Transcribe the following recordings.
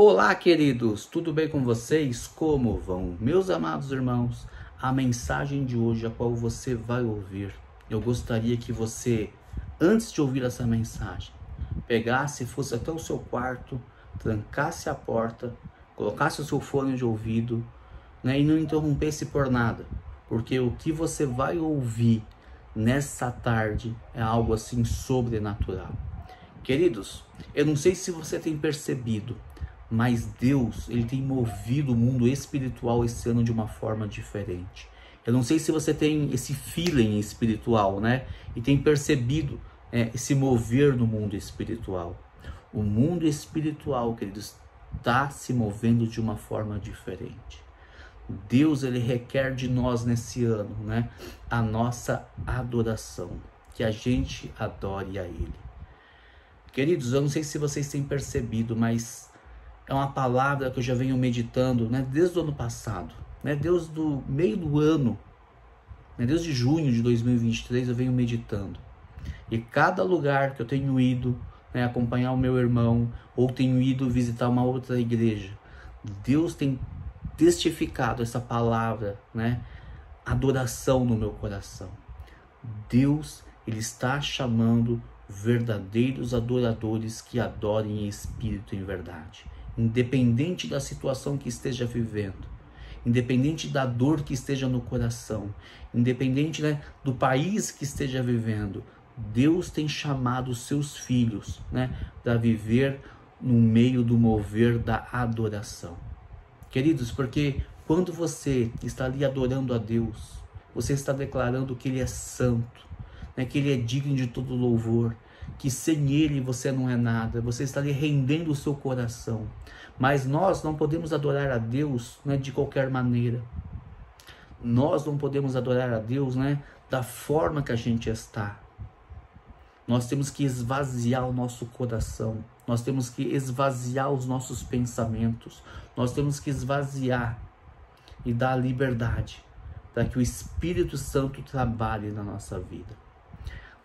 Olá, queridos, tudo bem com vocês? Como vão? Meus amados irmãos, a mensagem de hoje, a qual você vai ouvir, eu gostaria que você, antes de ouvir essa mensagem, pegasse, fosse até o seu quarto, trancasse a porta, colocasse o seu fone de ouvido né, e não interrompesse por nada, porque o que você vai ouvir nessa tarde é algo assim sobrenatural. Queridos, eu não sei se você tem percebido, mas Deus, ele tem movido o mundo espiritual esse ano de uma forma diferente. Eu não sei se você tem esse feeling espiritual, né? E tem percebido é, esse mover no mundo espiritual. O mundo espiritual, queridos, está se movendo de uma forma diferente. Deus ele requer de nós nesse ano, né, a nossa adoração, que a gente adore a ele. Queridos, eu não sei se vocês têm percebido, mas é uma palavra que eu já venho meditando, né, desde o ano passado, né, desde do meio do ano, né, desde junho de 2023 eu venho meditando. E cada lugar que eu tenho ido, né, acompanhar o meu irmão ou tenho ido visitar uma outra igreja, Deus tem testificado essa palavra, né? Adoração no meu coração. Deus, ele está chamando verdadeiros adoradores que adorem em espírito e em verdade, independente da situação que esteja vivendo, independente da dor que esteja no coração, independente né, do país que esteja vivendo, Deus tem chamado seus filhos né, para viver no meio do mover da adoração. Queridos, porque quando você está ali adorando a Deus, você está declarando que Ele é santo, né, que Ele é digno de todo louvor, que sem Ele você não é nada, você está ali rendendo o seu coração. Mas nós não podemos adorar a Deus né, de qualquer maneira. Nós não podemos adorar a Deus né, da forma que a gente está. Nós temos que esvaziar o nosso coração, nós temos que esvaziar os nossos pensamentos, nós temos que esvaziar e dar liberdade para que o Espírito Santo trabalhe na nossa vida.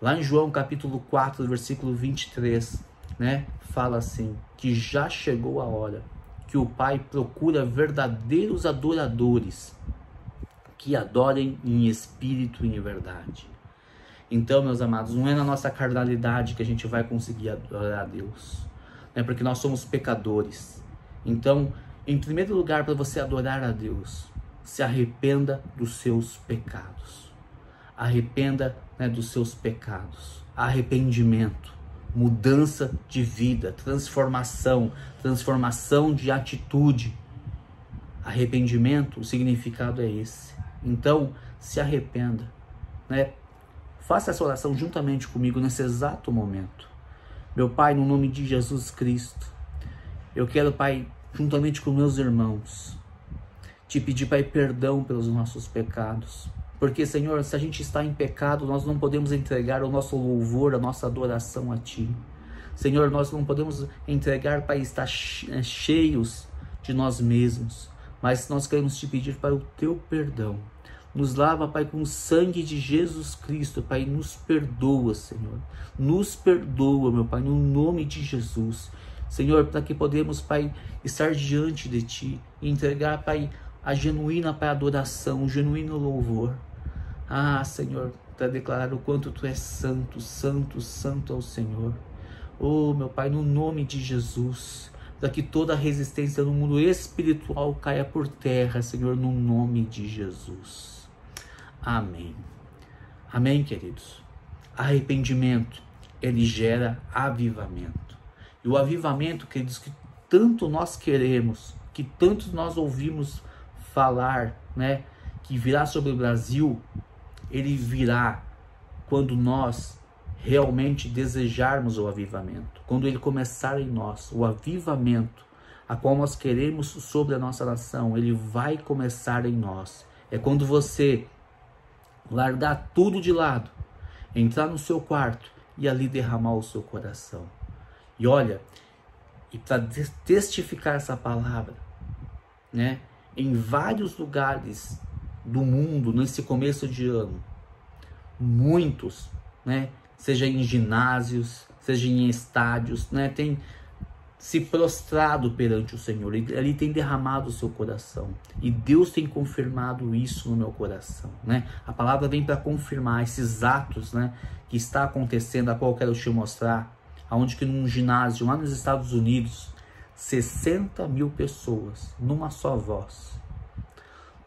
Lá em João capítulo 4, versículo 23, né, fala assim: que já chegou a hora que o Pai procura verdadeiros adoradores que adorem em espírito e em verdade. Então, meus amados, não é na nossa carnalidade que a gente vai conseguir adorar a Deus, né? porque nós somos pecadores. Então, em primeiro lugar, para você adorar a Deus, se arrependa dos seus pecados. Arrependa né, dos seus pecados. Arrependimento, mudança de vida, transformação, transformação de atitude. Arrependimento, o significado é esse. Então, se arrependa, né? Faça essa oração juntamente comigo nesse exato momento. Meu Pai, no nome de Jesus Cristo, eu quero, Pai, juntamente com meus irmãos, te pedir, Pai, perdão pelos nossos pecados. Porque, Senhor, se a gente está em pecado, nós não podemos entregar o nosso louvor, a nossa adoração a Ti. Senhor, nós não podemos entregar, Pai, estar eh, cheios de nós mesmos, mas nós queremos te pedir para o Teu perdão nos lava, Pai, com o sangue de Jesus Cristo, Pai. Nos perdoa, Senhor. Nos perdoa, meu Pai, no nome de Jesus. Senhor, para que podemos, Pai, estar diante de Ti e entregar, Pai, a genuína, Pai, adoração, o genuíno louvor. Ah, Senhor, para declarar o quanto Tu és santo, santo, santo ao Senhor. Oh, meu Pai, no nome de Jesus para que toda resistência no mundo espiritual caia por terra, Senhor, no nome de Jesus. Amém. Amém, queridos. Arrependimento, ele gera avivamento. E o avivamento, queridos, que tanto nós queremos, que tanto nós ouvimos falar, né, que virá sobre o Brasil, ele virá quando nós realmente desejarmos o avivamento, quando ele começar em nós, o avivamento a qual nós queremos sobre a nossa nação, ele vai começar em nós. É quando você largar tudo de lado, entrar no seu quarto e ali derramar o seu coração. E olha, e para testificar essa palavra, né, em vários lugares do mundo nesse começo de ano, muitos, né, seja em ginásios, seja em estádios, né, tem se prostrado perante o Senhor, ele, tem derramado o seu coração. E Deus tem confirmado isso no meu coração, né? A palavra vem para confirmar esses atos, né, que está acontecendo, a qual eu quero te mostrar, aonde que num ginásio lá nos Estados Unidos, 60 mil pessoas, numa só voz,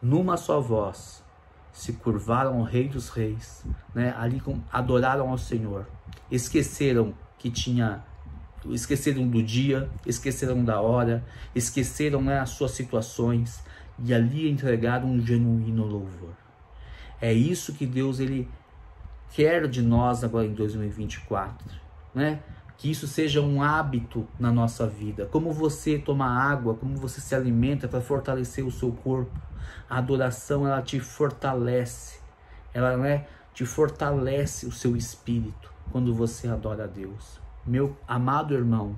numa só voz, se curvaram ao Rei dos Reis, né? ali adoraram ao Senhor, esqueceram que tinha esqueceram do dia, esqueceram da hora, esqueceram né, as suas situações e ali entregaram um genuíno louvor. É isso que Deus ele quer de nós agora em 2024, né? Que isso seja um hábito na nossa vida. Como você toma água, como você se alimenta para fortalecer o seu corpo. A adoração ela te fortalece. Ela né, te fortalece o seu espírito quando você adora a Deus meu amado irmão,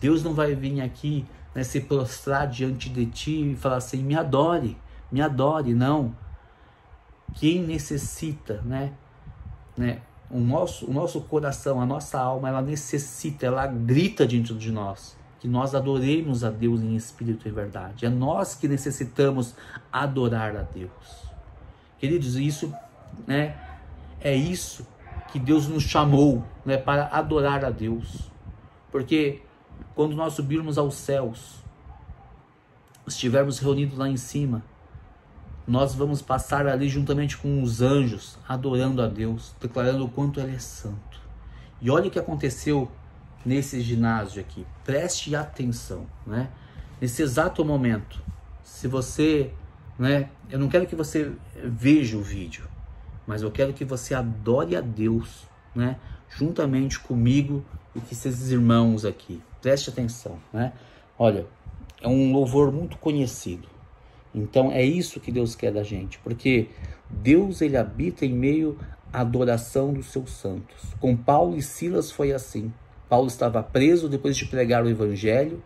Deus não vai vir aqui né, se prostrar diante de ti e falar assim: me adore, me adore. Não. Quem necessita, né? né o, nosso, o nosso coração, a nossa alma, ela necessita, ela grita dentro de nós que nós adoremos a Deus em espírito e verdade. É nós que necessitamos adorar a Deus. Queridos, isso né, é isso que Deus nos chamou né, para adorar a Deus. Porque quando nós subirmos aos céus, estivermos reunidos lá em cima, nós vamos passar ali juntamente com os anjos, adorando a Deus, declarando o quanto Ele é santo. E olha o que aconteceu nesse ginásio aqui. Preste atenção, né? Nesse exato momento, se você, né? Eu não quero que você veja o vídeo, mas eu quero que você adore a Deus, né? Juntamente comigo e que esses irmãos aqui. Preste atenção, né? Olha, é um louvor muito conhecido. Então é isso que Deus quer da gente, porque Deus ele habita em meio à adoração dos seus santos. Com Paulo e Silas foi assim. Paulo estava preso depois de pregar o evangelho,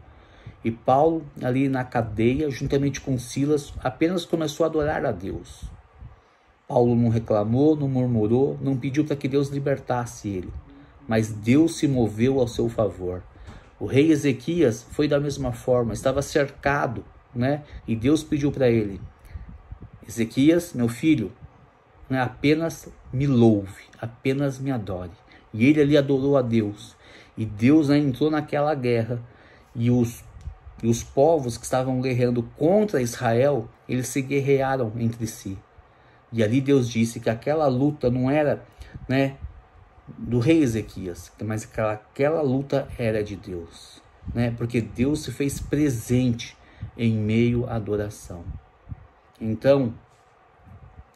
e Paulo ali na cadeia, juntamente com Silas, apenas começou a adorar a Deus. Paulo não reclamou, não murmurou, não pediu para que Deus libertasse ele, mas Deus se moveu ao seu favor. O rei Ezequias foi da mesma forma, estava cercado, né? E Deus pediu para ele: Ezequias, meu filho, né, apenas me louve, apenas me adore. E ele ali adorou a Deus. E Deus né, entrou naquela guerra e os, e os povos que estavam guerreando contra Israel, eles se guerrearam entre si. E ali Deus disse que aquela luta não era, né, do rei Ezequias, mas aquela, aquela luta era de Deus, né? Porque Deus se fez presente em meio à adoração. Então,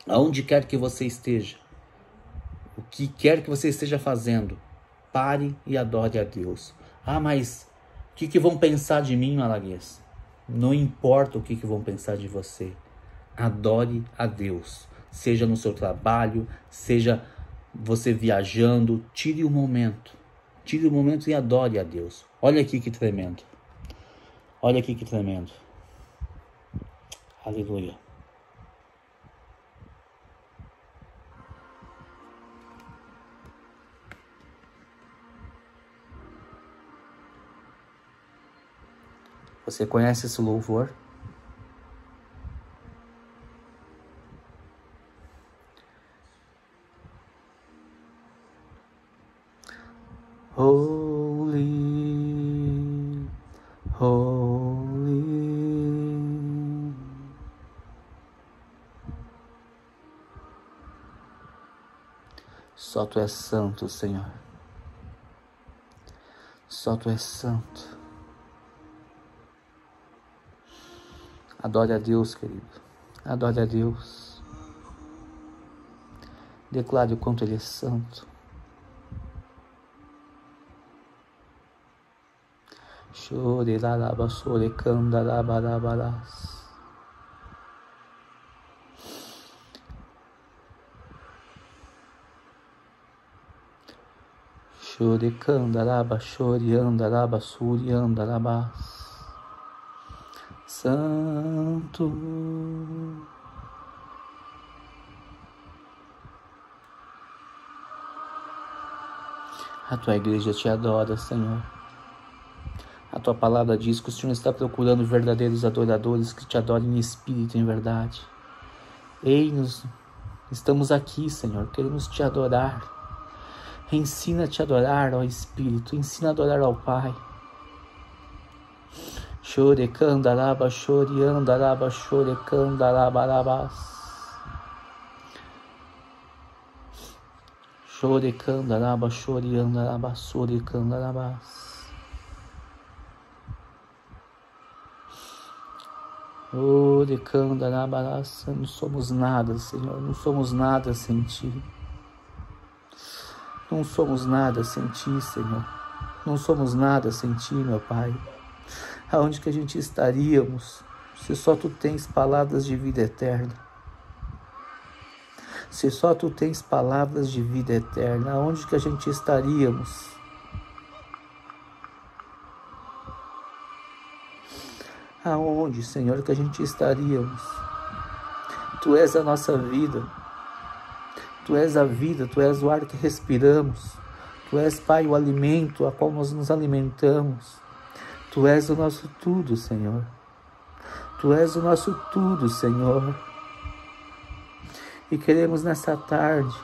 aonde quer que você esteja, o que quer que você esteja fazendo, pare e adore a Deus. Ah, mas o que, que vão pensar de mim, Malaguês? Não importa o que, que vão pensar de você. Adore a Deus seja no seu trabalho, seja você viajando, tire o um momento. Tire o um momento e adore a Deus. Olha aqui que tremendo. Olha aqui que tremendo. Aleluia. Você conhece esse louvor? Só tu és santo, Senhor. Só tu és santo. Adore a Deus, querido. Adore a Deus. Declare o quanto Ele é santo. Chore, laraba, chore, canda, labarabarás. Chore candaraba, chore andaraba, suri andaraba. Santo. A tua igreja te adora, Senhor. A tua palavra diz que o Senhor está procurando verdadeiros adoradores que te adorem em espírito e em verdade. Ei-nos, estamos aqui, Senhor, queremos te adorar. Ensina a adorar, ó Espírito, ensina a adorar ao Pai. Andaraba, chore, candarabas. Oh, decanda na baraça, não somos nada, Senhor, não somos nada sem Ti. Não somos nada sem Ti, Senhor. Não somos nada sem Ti, meu Pai. Aonde que a gente estaríamos se só Tu tens palavras de vida eterna? Se só Tu tens palavras de vida eterna, aonde que a gente estaríamos? Aonde, Senhor, que a gente estaríamos? Tu és a nossa vida. Tu és a vida, tu és o ar que respiramos. Tu és, Pai, o alimento a qual nós nos alimentamos. Tu és o nosso tudo, Senhor. Tu és o nosso tudo, Senhor. E queremos nessa tarde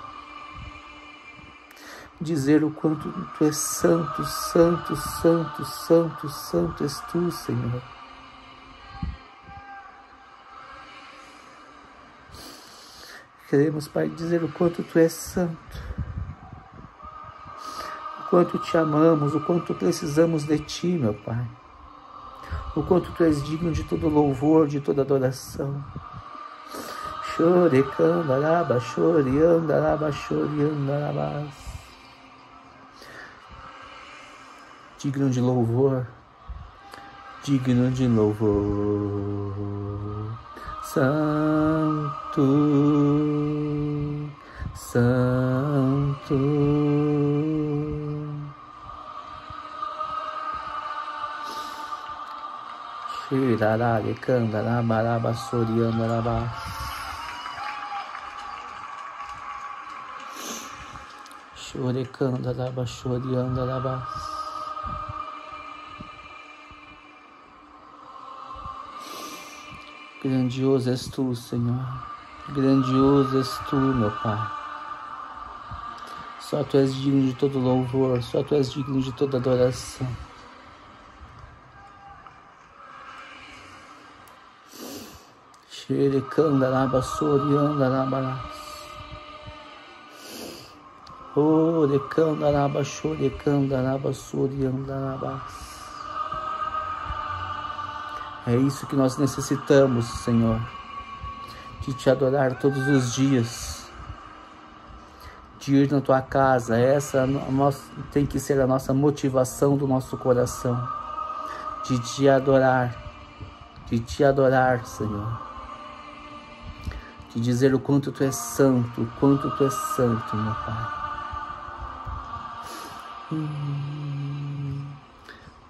dizer o quanto tu és santo, santo, santo, santo, santo és tu, Senhor. Queremos, Pai, dizer o quanto Tu és santo, quanto Te amamos, o quanto precisamos de Ti, meu Pai, o quanto Tu és digno de todo louvor, de toda adoração. Chore, candaraba, chore, andaraba, chore, andarabas. Digno de louvor, digno de louvor. Santo, Santo. Shirarare Kandara Baraba Soriandaraba. Soriandaraba. Grandioso és tu, Senhor. Grandioso és tu, meu Pai. Só tu és digno de todo louvor, só tu és digno de toda adoração. Xerecandaraba, soriandaraba. Orecandaraba, xorecandaraba, soriandaraba. É isso que nós necessitamos, Senhor, de te adorar todos os dias, de ir na tua casa. Essa tem que ser a nossa motivação do nosso coração, de te adorar, de te adorar, Senhor. De dizer o quanto tu és santo, o quanto tu és santo, meu Pai. Hum,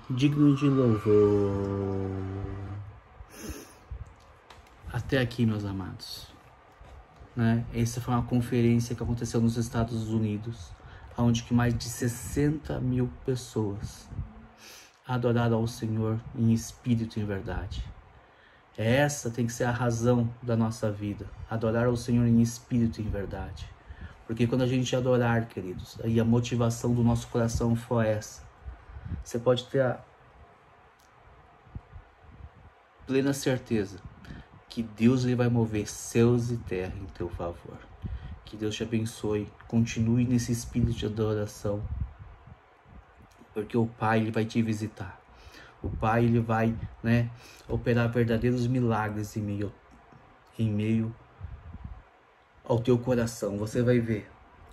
digno de louvor. Até aqui, meus amados. Né? Essa foi uma conferência que aconteceu nos Estados Unidos, onde que mais de 60 mil pessoas adoraram ao Senhor em espírito e em verdade. Essa tem que ser a razão da nossa vida, adorar ao Senhor em espírito e em verdade. Porque quando a gente adorar, queridos, aí a motivação do nosso coração for essa, você pode ter a plena certeza que Deus ele vai mover céus e terra em teu favor. Que Deus te abençoe. Continue nesse espírito de adoração. Porque o Pai ele vai te visitar. O Pai ele vai, né, operar verdadeiros milagres em meio em meio ao teu coração. Você vai ver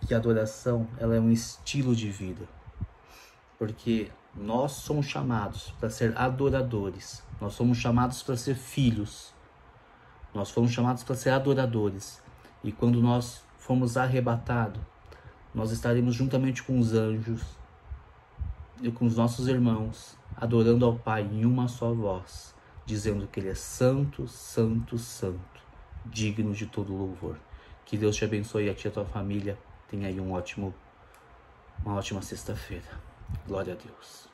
que a adoração ela é um estilo de vida. Porque nós somos chamados para ser adoradores. Nós somos chamados para ser filhos. Nós fomos chamados para ser adoradores. E quando nós fomos arrebatados, nós estaremos juntamente com os anjos e com os nossos irmãos, adorando ao Pai em uma só voz, dizendo que Ele é santo, santo, santo, digno de todo louvor. Que Deus te abençoe a ti e a tua família. Tenha aí um ótimo, uma ótima sexta-feira. Glória a Deus.